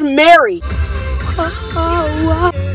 is Mary? Oh, oh, oh.